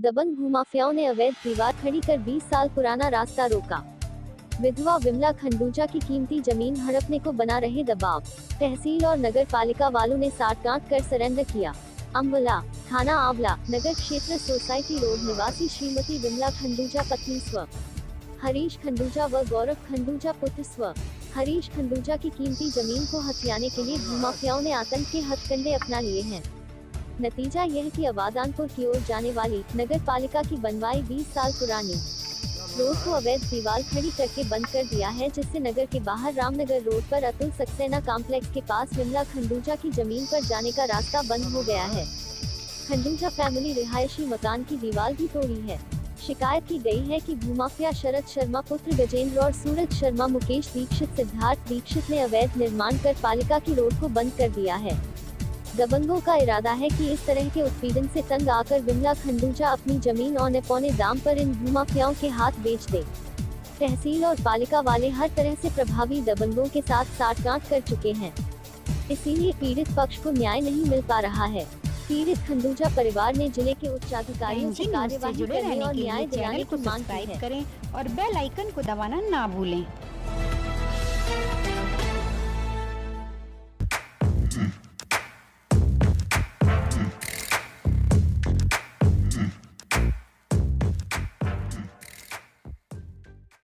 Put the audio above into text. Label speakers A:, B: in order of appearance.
A: दबंग भूमाफियाओं ने अवैध दीवार खड़ी कर 20 साल पुराना रास्ता रोका। विधवा विमला खंडूजा की कीमती ज़मीन हड़पने को बना रहे दबाव। तहसील और नगर पालिका वालों ने साठ गांठ कर सरेंडर किया। अम्बला, थाना आंवला, नगर क्षेत्र सोसाइटी रोड निवासी श्रीमती विमला खंडूजा पत्नी स्व। हरीश खंडूजा व गौरव खंडूजा पुत्र स्व। हरीश खंडूजा की कीमती ज़मीन को हथियाने के लिए भूमाफियाओं ने आतंक के हथकंडे अपना लिए हैं। नतीजा यह कि अवादानपुर की ओर जाने वाली नगर पालिका की बनवाई 20 साल पुरानी। रोड को अवैध दीवार खड़ी करके बंद कर दिया है, जिससे नगर के बाहर रामनगर रोड पर अतुल सक्सेना कॉम्प्लेक्स के पास विमला खंडूजा की ज़मीन पर जाने का रास्ता बंद हो गया है। खंडूजा फैमिली रिहायशी मकान की दीवार भी तोड़ी है। शिकायत की गई है कि भूमाफिया शरद शर्मा, पुत्र गजेंद्र और सूरज शर्मा मुकेश दीक्षित सिद्धार्थ दीक्षित ने अवैध निर्माण कर पालिका की रोड को बंद कर दिया है। दबंगों का इरादा है कि इस तरह के उत्पीड़न से तंग आकर विमला खंडूजा अपनी ज़मीन औने पौने दाम पर इन भूमाफियाओं के हाथ बेच दे। तहसील और पालिका वाले हर तरह से प्रभावी दबंगों के साथ साठगांठ कर चुके हैं। इसीलिए पीड़ित पक्ष को न्याय नहीं मिल पा रहा है। पीड़ित खंडूजा परिवार ने ज़िले के उच्चाधिकारियों से कार्यवाही करने और न्याय दिलाने की मांग की
B: करें और बेल आइकन को दबाना ना भूलें।